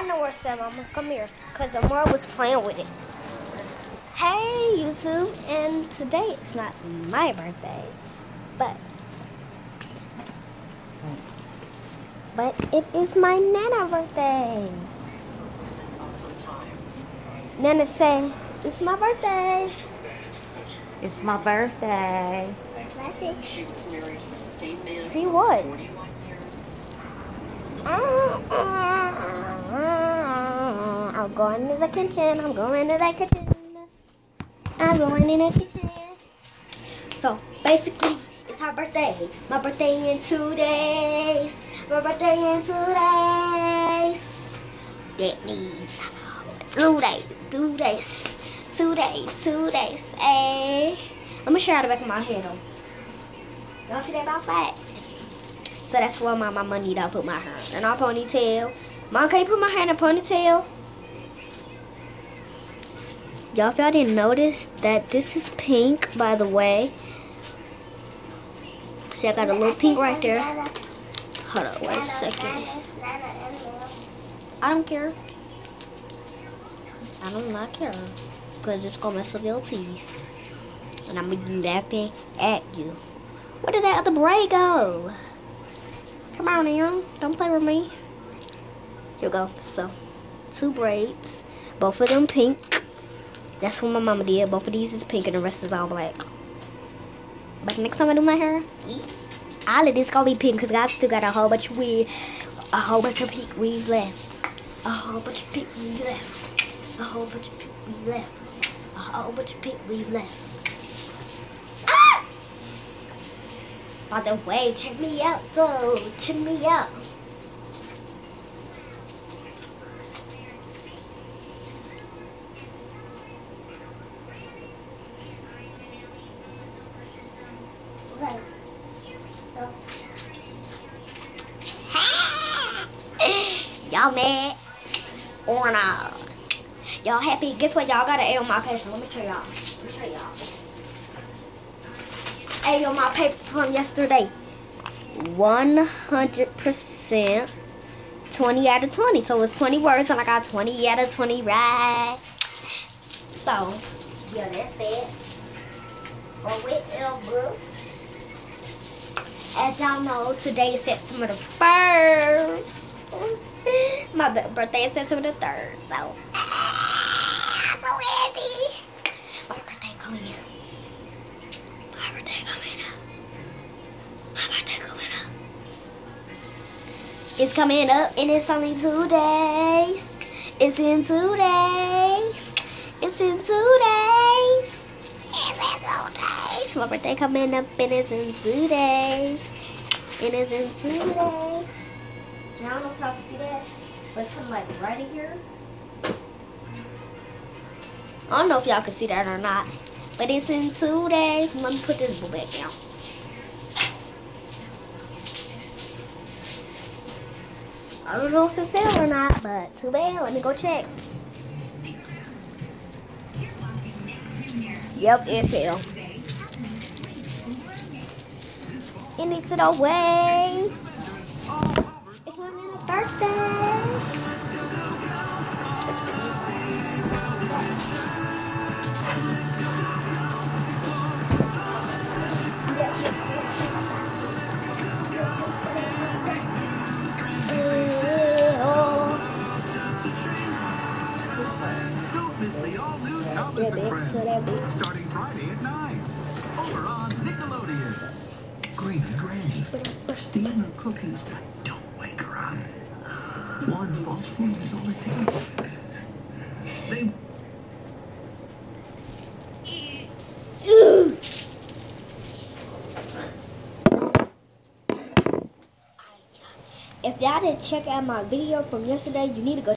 I know where Sam. Mama. Come here. Because Amora was playing with it. Hey, YouTube. And today it's not my birthday. But. But it is my Nana birthday. Nana say, it's my birthday. It's my birthday. See what? I'm going to the kitchen. I'm going to the kitchen. I'm going in the kitchen. So basically, it's her birthday. My birthday in two days. My birthday in two days. That means two days, two days, two days, two days. Hey, let me show you the back of my head though. Y'all see that outside? So that's why my mama need to put my hair in a ponytail. Mom, can you put my hair in a ponytail? Y'all, if y'all didn't notice that this is pink, by the way. See, I got a little pink right there. Hold on, wait a second. I don't care. I do not care. Because it's going to mess up your teeth. And I'm going to be laughing at you. Where did that other braid go? Come on now. Don't play with me. Here we go. So, two braids. Both of them pink. That's what my mama did. Both of these is pink and the rest is all black. But next time I do my hair, all of this gonna be pink because I still got a whole bunch of weed, a whole bunch of pink weeds left. A whole bunch of pink weeds left. A whole bunch of pink weeds left. A whole bunch of pink weeds left. Ah! By the way, check me out though. Check me out. Y'all mad or not? Y'all happy? Guess what? Y'all got an A on my paper. Let me show y'all. Let me show y'all. A on my paper from yesterday. 100% 20 out of 20. So it's 20 words and I got 20 out of 20 right. So, yeah, that's it. Or whatever. As y'all know, today is September the 1st. My birthday is September the 3rd, so I'm so happy. My birthday coming up. My birthday coming up. My birthday coming up. It's coming up and it's only two days. It's in two days. My birthday coming up and it's in two days. It is in two days. I don't know if y'all can see that, but it's of like right in here. I don't know if y'all can see that or not, but it's in two days. Let me put this book back down. I don't know if it fell or not, but too bad. Let me go check. Yep, it fell. It needs it always. It's my little birthday. Starting Friday at 9, over on Nickelodeon. Greeny Granny, steal her cookies, but don't wake her up. One false move is all it takes. They If y'all didn't check out my video from yesterday, you need to go